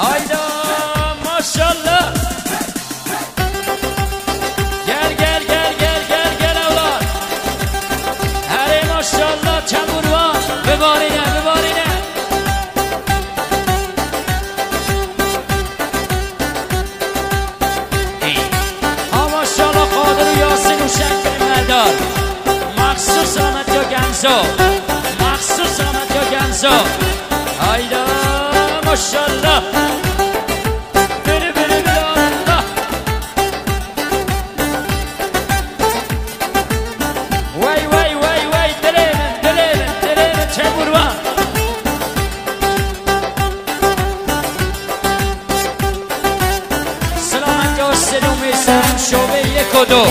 آی دا ماشاءالله گِر گِر گِر گِر گِر گِر آوار هرے ماشاءالله چابوروا بهوارے گِر بهوارے نہ اے آ ماشاءالله قادری یاسینوشک نادار مخصوص رحمت یو گامزو مخصوص رحمت یو گامزو آی و دو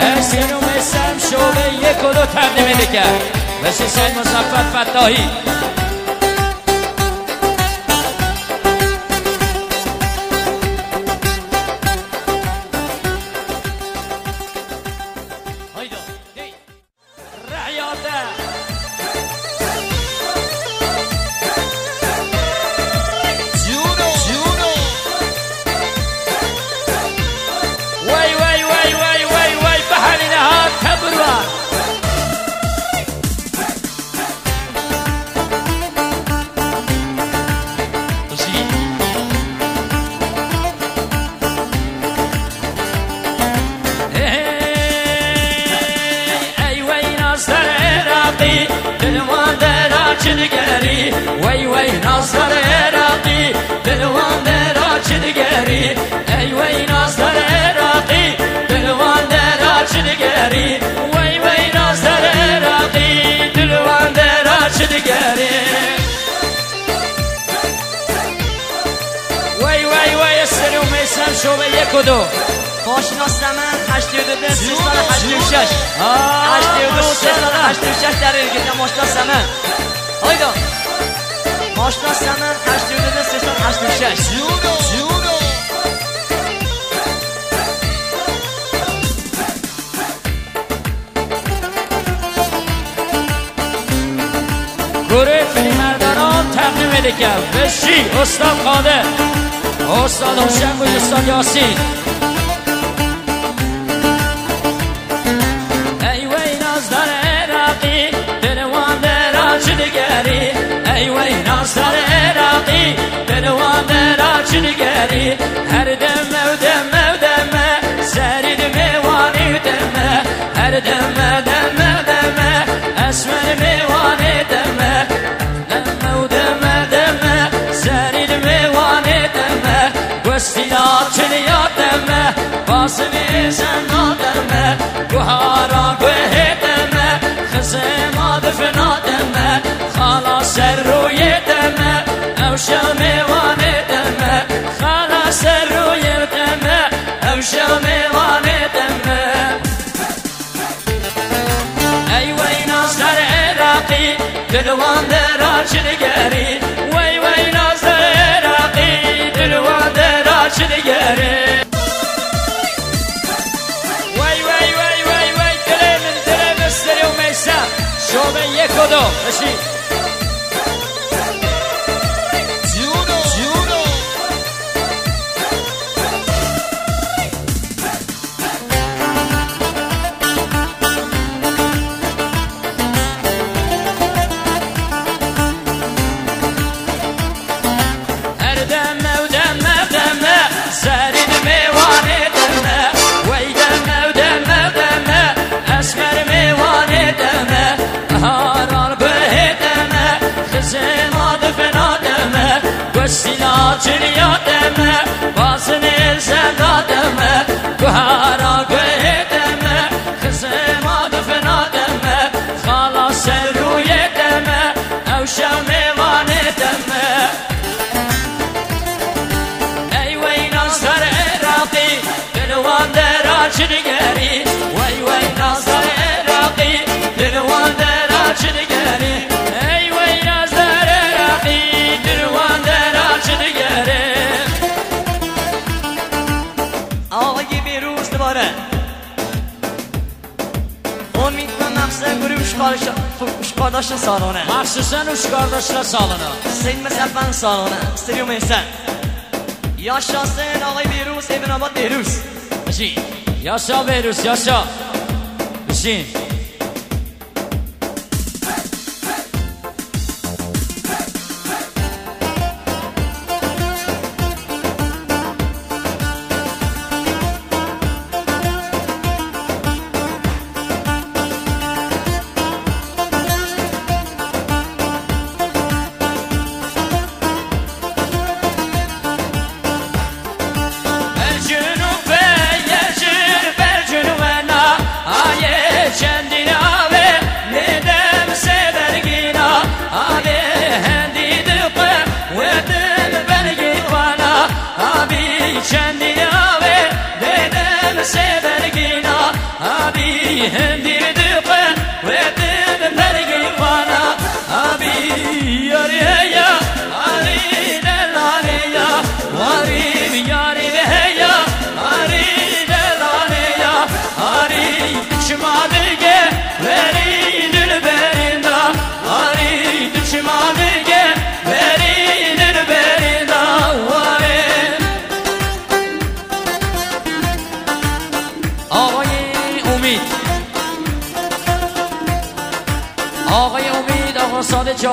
حسین و میسم شعبه یک و دو تقدیم کرد بشه سید مصفت فتاحی. چنگری وای وای وای استرو میسم شعبه یک و دو. ماشینا سمن 82 3 سال 86 آه، 82 3 سال ماشاءالله. 86 در گفتم ماشینا سمن هایدا. ماشینا سمن 82 3 سال 86 گروه فیلمبرداران تقدیم میده کرد بشی استاد قادر استاد هوشنگ و استاد یاسین ای وی نازدار عراقی دلوان درا چنگری ای وی نازدار عراقی دلوان درا چنگری هر دم و دم و دم سرید میوانی دم هر دم دم دم اسمه ميوان دمه وی ناصر عراقی دلوان درا چنگری وای وای وای وای وای شعبه یک و açın ya deme Bazın else da deme. Kuhara göğe deme Kızım adı fena deme. Kala serruye deme Evşe mevane deme. Ey vey nazar erati Dilvan der açın geri. Vey vey nazar uşqardaşın salonu مخصوصا اوش کارداشلا سالنا Senin məsələn salonu, istəyirəm insan یا شاسن آقای بیروز ابن آباد بیروز بشین یاشا بیروس یاشا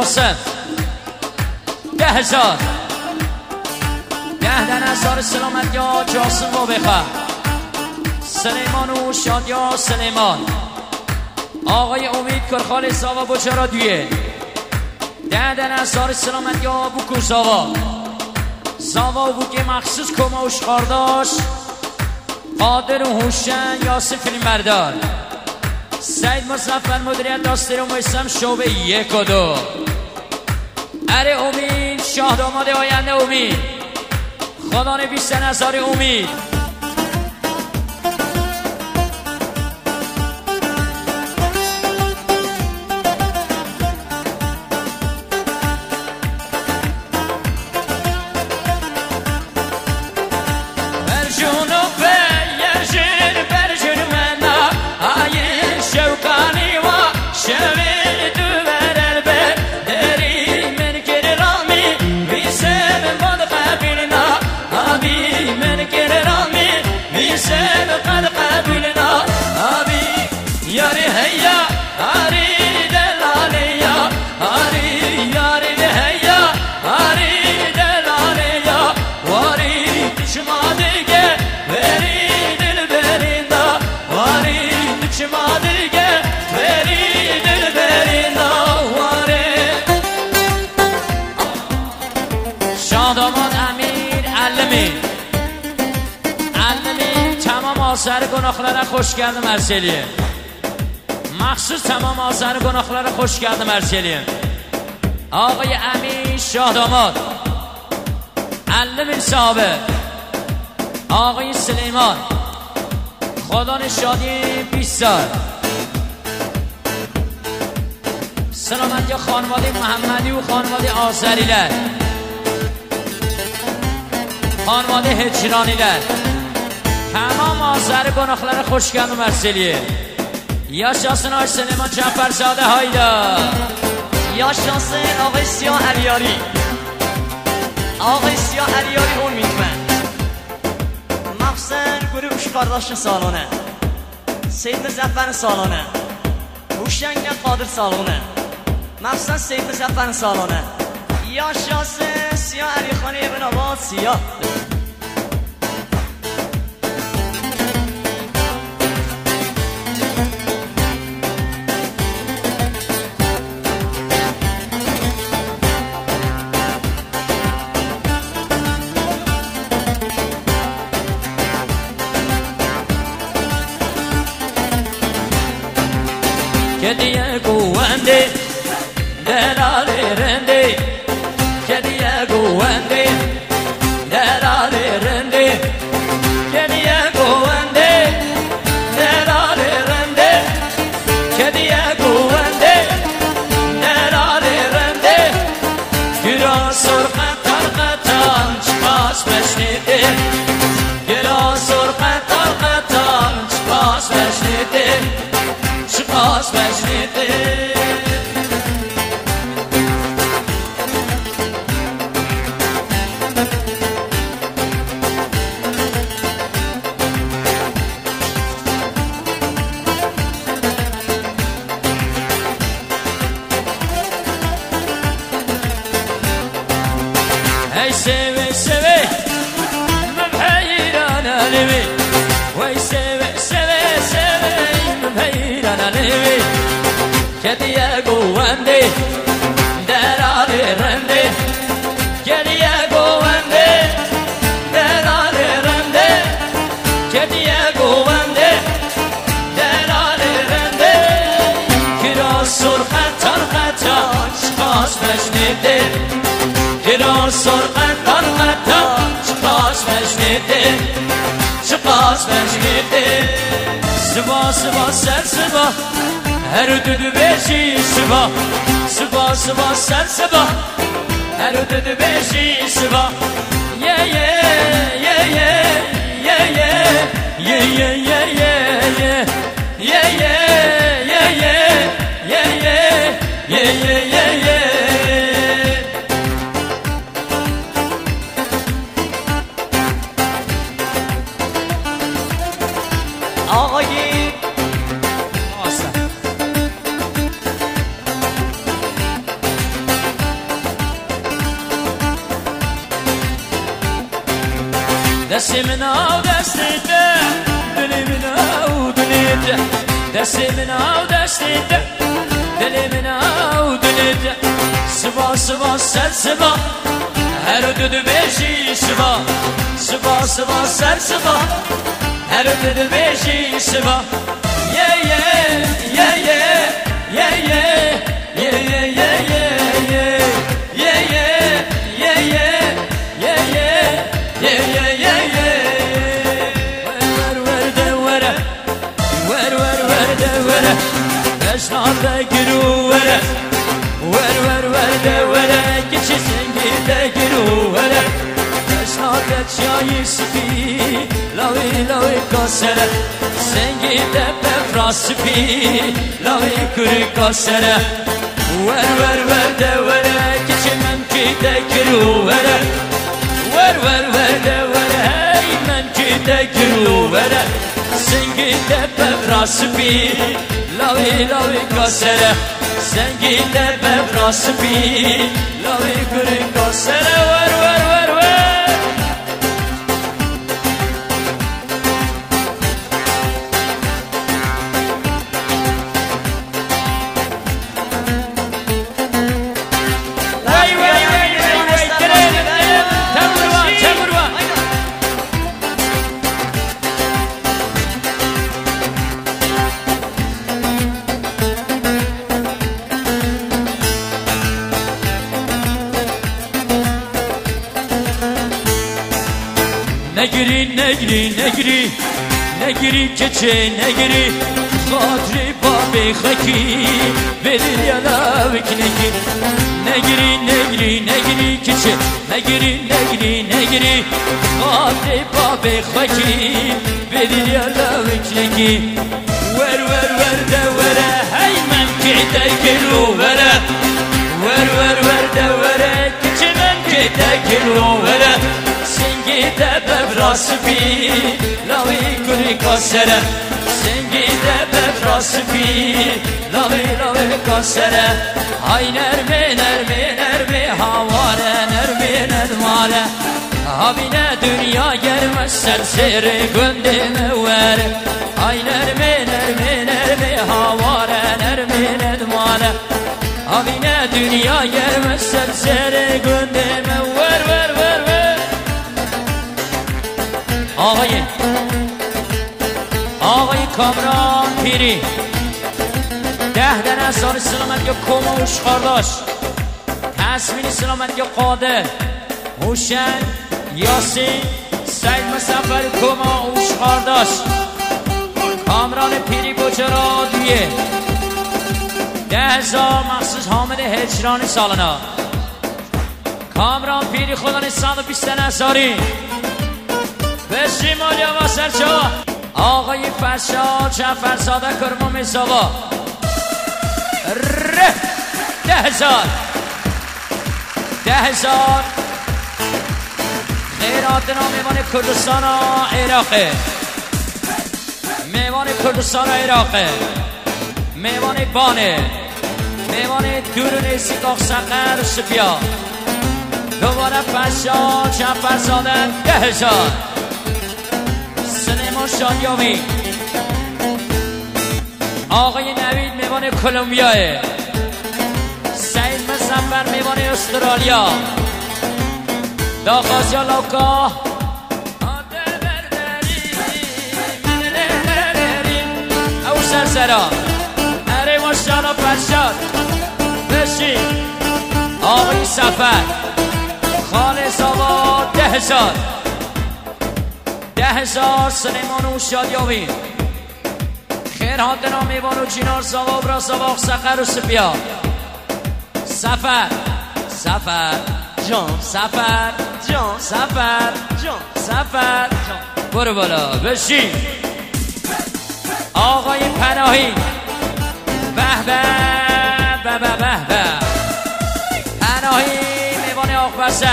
جاسم ده هزار ده دن هزار سلامت یا جاسم و بخر سلیمان و شادیا سلیمان آقای امید کرخال ساوا بچرا دویه ده دن هزار سلامت یا بکو ساوا و بوکی مخصوص کما و شخارداش قادر و هوشن یاسر فیلم بردار سعید مصفر مدیریت داستر و میسم شعبه یک و دو اره امید شاه داماد آینده امید. خدا نویسه نظر امید. علمی علمی تمام آثار گناهlara خوش کردم ارسلیه مخصوص تمام آثار گناهlara خوش کردم ارسلیه آقای امیر شاداماد علم صاحبه. آقای سلیمان. خدا شادی 20 سال سلامتی خانواده محمدی و خانواده آذریلر تمام آذر گناهلر خوشگل و مرسلیه یا شاسن آقای سلیمان جعفر زاده هایدا. یا شاسن آقای سیاه علیاری. آقای سیاه علیاری اون میتمن. مخصن گروه اش kardeşin salonu Seyit Müzəffərin salonu Huşəngə Qadir salonu Məxsən Seyit Müzəffərin salonu Yaşasın سیاه علی خانه ابن آباد سیا Nalevi Che ti è govende Dera de rende Che ti è govende Dera de rende Che ti è govende Dera de rende Kirar sor qatar qatar Çıkas meşnidi Kirar sor qatar qatar Çıkas meşnidi Çıkas meşnidi Sıba sıba sen sıba Her ödünü beşi sıba Sıba sıba sen sıba Her ödünü beşi sıba Ye yeah, ye yeah, ye yeah, ye ye. Ye ye ye ye ye. آقای آسان دست من او دست ده دل من او دل ده دست من او دست ده دل من او دل ده سبا سبا سر سبا هر دو دو بشی سبا سبا سبا سر سبا هر دو دو بشی سبا یه یه یه یه یه یه یه یه یه یه یه یه یه Yeah, yeah, yeah, yeah, yeah, yeah. Wer, wer, de, wer, wer, wer, wer, de, wer. Esnar da giru, wer, wer, wer, wer, de, wer. Keçi sengi de giru, wer. Esnar da çayı sıkı, lavi lavi kasere Sengi tepe frasipi lavi kırı kasere Ver ver ver de vere keçemem ki de kiru vere Ver ver ver de vere hey men ki de kiru vere Sengi tepe frasipi lavi lavi kasere Sengi tepe frasipi lavi kırı kasere ver نگیری که چه نگیری خاطر بابی خکی بدل یلاوک نگیر نگیری نگیری نگیری که چه نگیری نگیری نگیری خاطر بابی خکی بدل یلاوک نگیر ور ور ور دوره هی من که دگلو وره ور ور ور دوره که چه من که دگلو وره Sengi de bevrası bi Lavi kuri kasere Sengi de bevrası bi Lavi lavi kasere Ay nermi nermi nermi havare nermi nermale Habine dünya gelmez serseri gündeme ver Ay nermi nermi nermi havare nermi nermale Habine dünya gelmez serseri gündeme آقای آقای کامران پیری. ده دن سال سلامت یا کما و شخارداش تصمین سلامت یا قادر هوشن یاسین سید مسافر کما و شخارداش کامران پیری بجرا دویه ده هزار مخصوص حامد هجران سالنا. کامران پیری خدا صد و بیست هزاری پشیمان یا واسرچا آقای فرشا چه فرساده کرمو می سوا ره. ده هزار. ده هزار. خیرات نام میوان کردستان عراقه. میوان کردستان عراقه. میوان بانه. میوان دورون سیگاه سقر سپیا. دوباره فرشاد جعفرزاده ده هزار. سلیمان شادیامی آقای نوید میوان کلمبیاه سعید مزفر میوان استرالیا. داخازیا لوکا او سرسرا. اره ماشانا پرشاد. بشین آقای سفر. خالص آباد ده هزار. هزار سلیمان و شادیاوی خیر حاضر میوان و جینار سوا برا سوا سقر و سپیا. سفر سفر. جان. سفر. جان. سفر. جان. سفر. برو بالا بشین. آقای پناهی. به به به به به به. پناهی میوان چل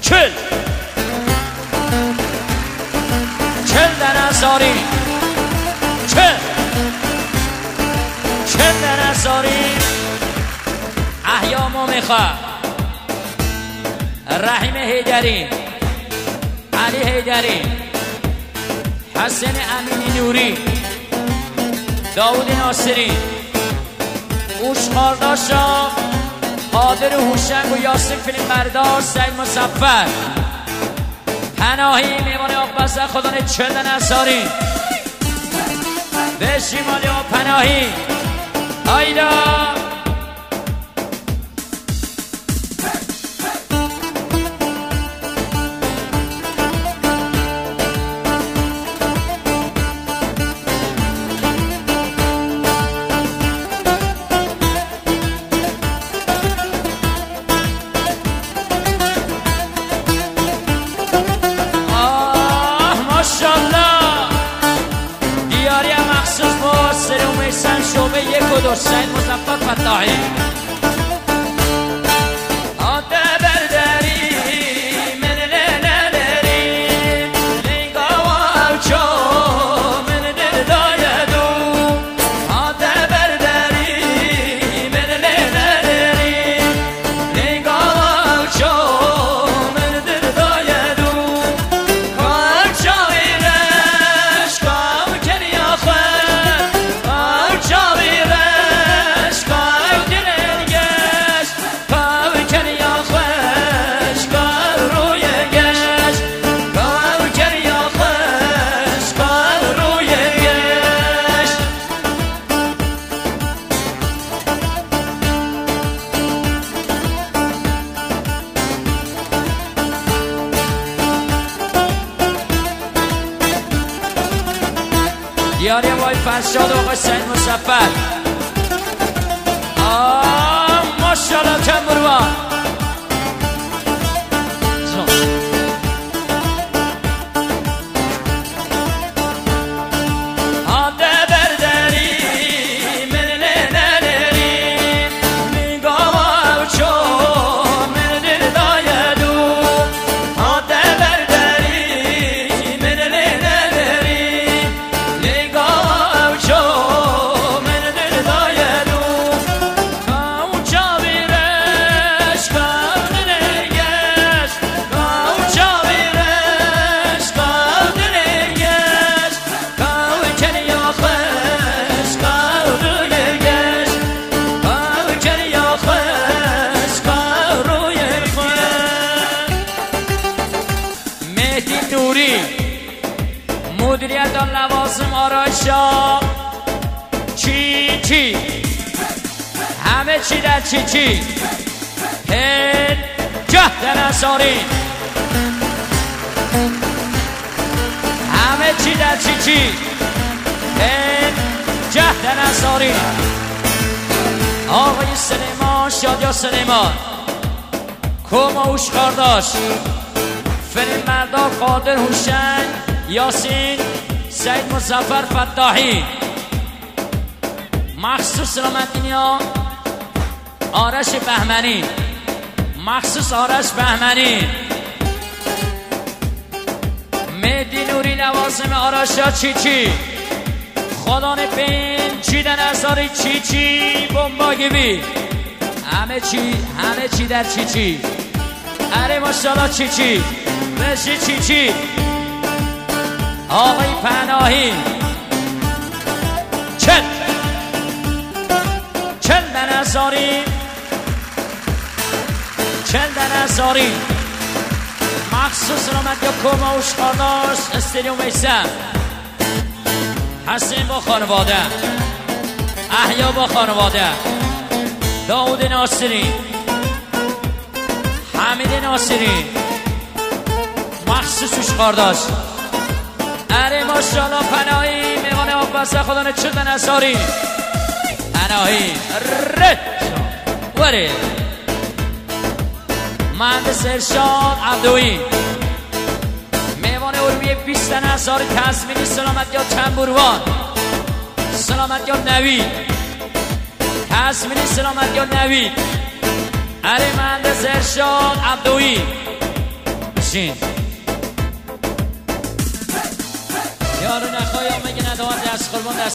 چل. ازاری احیامو می‌خواه رحیم هیدری علی هیدری حسن امینی نوری. داود ناصری. اوشخارداشا قادر هوشنگ و یاسین فیلم بردار سعید مصفر. پناهی میوان آقبسه خدانه چلن انصاری به شیمالی ها پناهی. آیدا آه ماشالله دیاری مخصوص با سر و میسن شعبه یک و دو مصفر فتاحی فرشاد و آقای سعید مصفر. آه ماشالله کمروان چی؟ همه چی در چی چی؟ هل جه در انصاری. همه چی در چی چی؟ هل جه در انصاری. آقای سلیمان شادیا سلیمان. کما اوشکار داشت فیلم مردار قادر هوشنگ یاسین سعید مزفر فتاحی. مخصوص سلامتینی ها آرش بهمنی. مخصوص آرش بهمنی. مهدی نوری لوازم آراشا چی چی؟ خدا بین چی در نظاری چی چی؟ بمباگی بی همه چی همه چی در چی چی؟ اره ماشاءالله چی چی؟ رشی چی چی؟ آقای پناهی. نزاری. چل نزاری. مخصوص رامد یا کما و شاداش استریوم ایسم حسین با خانواده. احیا با خانواده. داود ناصری. حمید ناصری. مخصوص شخارداش اره ماشالله پناهی میوان آباسه خدا نچود نصاری پناهی ره وره مهندس ارشاد عبدوی میوان ارویه بیست نصار تزمینی سلامت یا تنبوروان سلامت یا نوید تزمینی سلامت یا نوید اره مهندس ارشاد عبدوی بشین یارو نخواهی میگه ندوان دست قربان دست